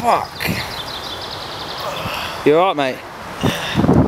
Fuck. You alright, mate?